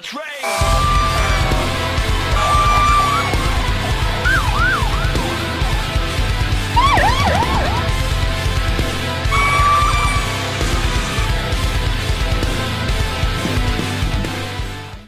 the train!